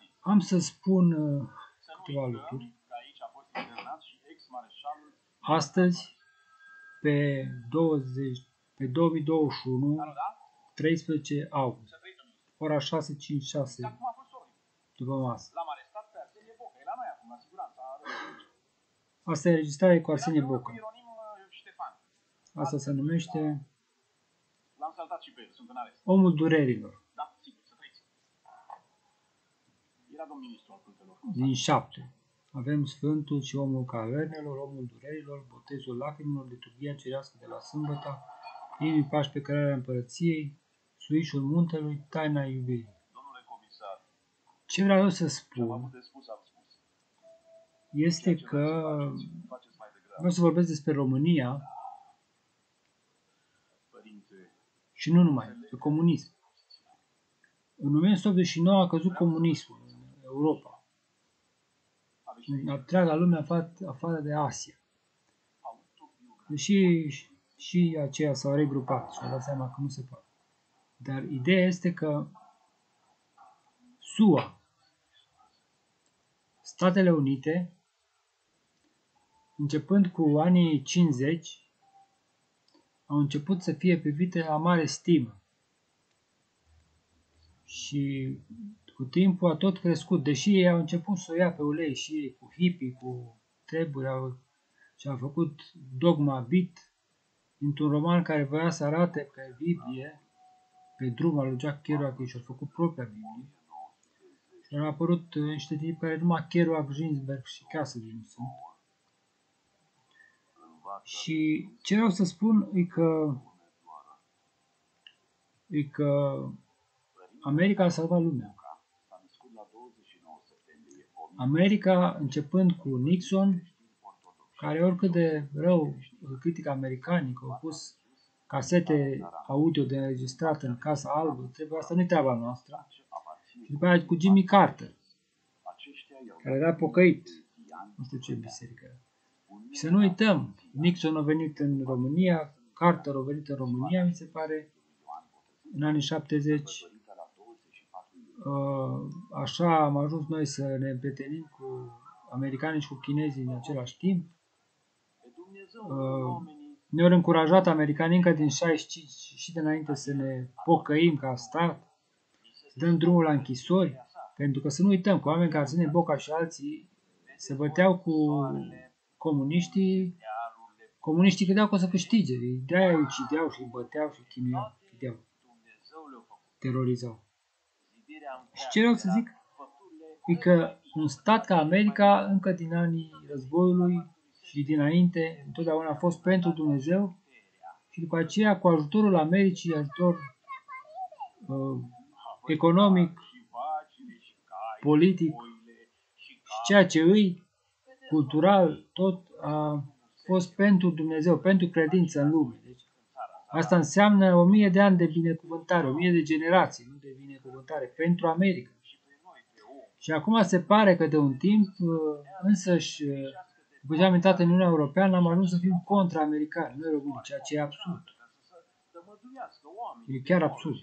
jurnalist. am să spun uh, Să nu câteva uităm lucruri. că aici a fost internat și ex-mareșalul Astăzi, pe 20, pe 2021, da? 13 august, Să trăiți un ora 6.56 Acum a fost ordine. după masă. L-am arestat pe Arsenie Bocă. E la noi acum, la siguranța. Asta e înregistrare cu Arsenie Era Bocă. cu Ieronim uh, Ștefan. Asta se numește L-am saltat și pe el, sunt în arest. Omul Durerilor, Da, sigur, să trăiți. Era domn ministru al cultelor. din șapte. Avem Sfântul și Omul Cavernelor, Omul Durerilor, Botezul Lacrimilor, Liturghia Cerească de la Sâmbăta, Primii pași pe cărarea Împărăției, Suișul Muntelui, Taina Iubirii. Domnule comisar, Ce vreau eu să ce am spun avut de spus, am spus. este Ce că vreți să faceți, faceți mai degrabă. vreau să vorbesc despre România Părinte, și nu numai, pe comunism. În 1989 a căzut comunismul în Europa, aveți în întreaga lume afară, afară de Asia. autobiografie. Deși și aceia s-au regrupat și au dat seama că nu se poate. Dar ideea este că SUA, Statele Unite, începând cu anii 50, au început să fie privite la mare stimă. Și cu timpul a tot crescut, deși ei au început să o ia pe ulei și ei cu hippie, cu treburi, au, și au făcut dogma bit într-un roman care voia să arate pe Biblie, pe drum al lui Jack Kerouac și a făcut propria Biblie. Și au apărut uh, niște tipi care numai Kerouac, Ginsberg și Cassidy nu sunt. Și ce vreau să spun e că, e că America a salvat lumea. America, începând cu Nixon, care oricât de rău îl critică americanii, că au pus casete audio de înregistrat în Casa Albă, trebuie, asta nu-i treaba noastră. Și după aia cu Jimmy Carter, Aceștia i-au care era pocăit, nu știu ce biserică era. Și să nu uităm, Nixon a venit în România, Carter a venit în România, mi se pare, în anii 70. Uh, Așa am ajuns noi să ne împrietenim cu americanii și cu chinezii în același timp. pe Dumnezeu, Uh, oamenii Ne-au încurajat americanii încă din 65 și de înainte să ne pocăim ca stat, să dăm drumul la închisori, pentru că să nu uităm că oameni ca Arsenie Boca și alții se băteau cu comuniștii, comuniștii credeau că o să câștige, de-aia îi ucideau și îi băteau și îi chinuiau, chideau, Dumnezeu le-a făcut terorizau. Zidirea Și ce vreau să zic e că un stat ca America, încă din anii războiului și dinainte, întotdeauna a fost pentru Dumnezeu și după aceea, cu ajutorul Americii, ajutor uh, economic, politic și ceea ce îi, cultural, tot a fost pentru Dumnezeu, pentru credință în lume. Deci, asta înseamnă o mie de ani de binecuvântare, o mie de generații, nu de binecuvântare, pentru America. Și acum se pare că de un timp, uh, însăși, uh, după ce am intrat în Uniunea Europeană, am ajuns să fim contra-americani, noi români, ceea ce e absurd. să măduiască oamenii. E chiar absurd.